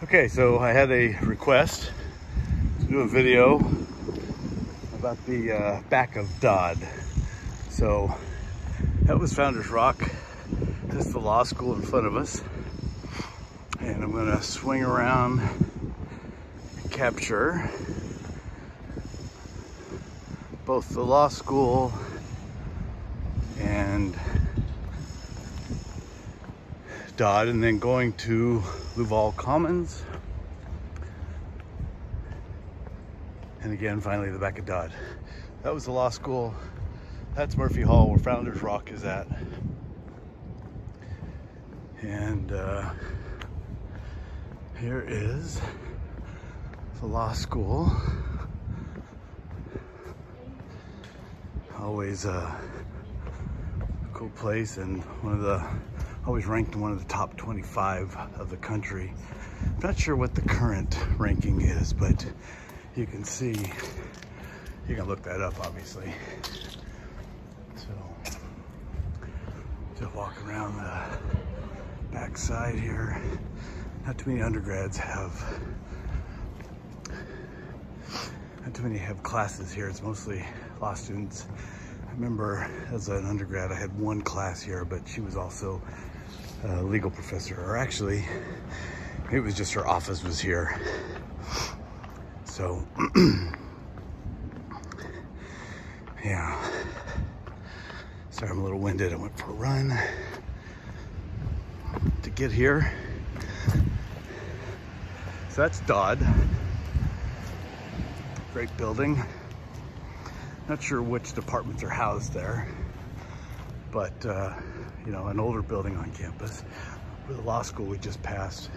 Okay, so I had a request to do a video about the uh, back of Dodd. So that was Founders Rock. This is the law school in front of us. And I'm gonna swing around and capture both the law school and Dodd and then going to Lu Valle Commons. And again, finally the back of Dodd. That was the law school. That's Murphy Hall where Founders Rock is at. And uh, here is the law school. Always a cool place and one of the always ranked one of the top 25 of the country. I'm not sure what the current ranking is, but you can see, you can look that up obviously. So, just walking around the backside here. Not too many undergrads have, not too many have classes here. It's mostly law students. Remember as an undergrad, I had one class here, but she was also a legal professor, or actually, it was just her office was here. So, yeah. Sorry, I'm a little winded. I went for a run to get here. So that's Dodd. Great building. Not sure which departments are housed there, but uh, you know, an older building on campus. Where the law school we just passed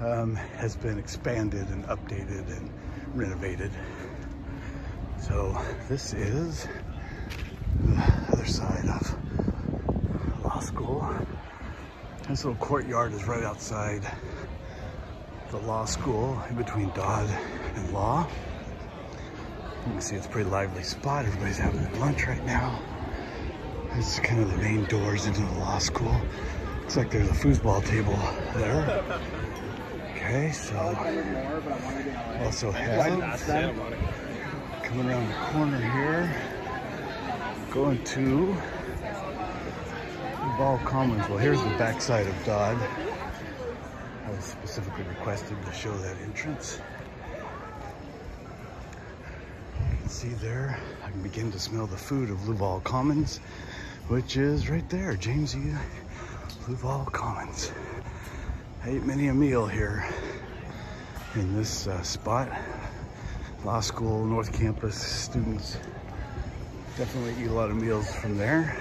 um, has been expanded and updated and renovated. So this is the other side of law school. This little courtyard is right outside the law school in between Dodd and Law. You can see it's a pretty lively spot. Everybody's having lunch right now. This is kind of the main doors into the law school. Looks like there's a foosball table there. Okay, so also have coming around the corner here, going to Ball Commons. Well, here's the backside of Dodd. I was specifically requested to show that entrance. You can see there, I can begin to smell the food of Lu Valle Commons which is right there, James E. Commons. I ate many a meal here in this uh, spot. Law School, North Campus students definitely eat a lot of meals from there.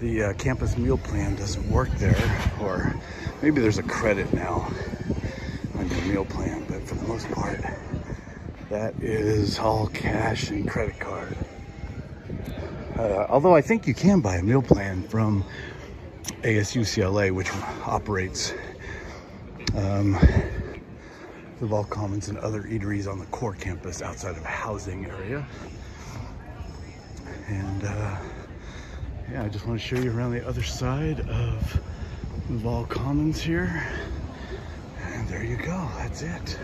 The uh, campus meal plan doesn't work there, or maybe there's a credit now on your meal plan, but for the most part, that is all cash and credit card. Uh, although I think you can buy a meal plan from ASUCLA, which operates um, Lu Valle Commons and other eateries on the core campus outside of housing area. And uh, yeah, I just want to show you around the other side of Lu Valle Commons here. And there you go, that's it.